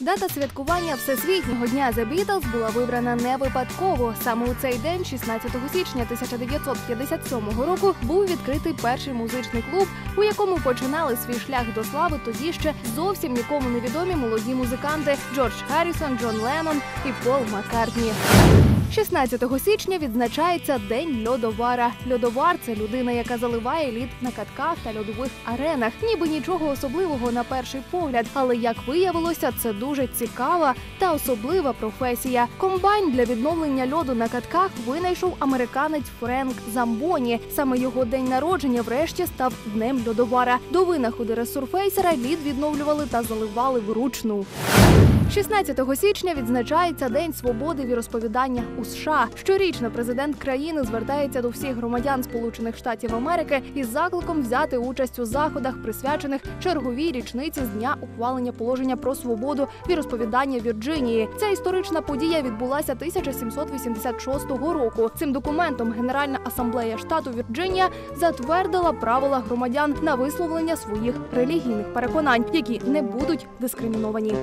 Дата святкування Всесвітнього дня The Beatles була вибрана не випадково. Саме у цей день, 16 січня 1957 року, був відкритий перший музичний клуб, у якому починали свій шлях до слави тоді ще зовсім нікому невідомі молоді музиканти Джордж Харрісон, Джон Леннон і Пол Маккартні. 16 січня відзначається День льодовара. Льодовар це людина, яка заливає лід на катках та льодових аренах. Ніби нічого особливого на перший погляд, але як виявилося, це дуже цікава та особлива професія. Комбайн для відновлення льоду на катках винайшов американець Френк Замбоні. Саме його день народження врешті став днем льодовара. До винаходу ресурфейсера лід відновлювали та заливали вручну. 16 січня відзначається День свободи віросповідання у США. Щорічно президент країни звертається до всіх громадян Сполучених Штатів Америки із закликом взяти участь у заходах, присвячених черговій річниці з дня ухвалення положення про свободу віросповідання Вірджинії. Ця історична подія відбулася 1786 року. Цим документом Генеральна асамблея штату Вірджинія затвердила правила громадян на висловлення своїх релігійних переконань, які не будуть дискриміновані.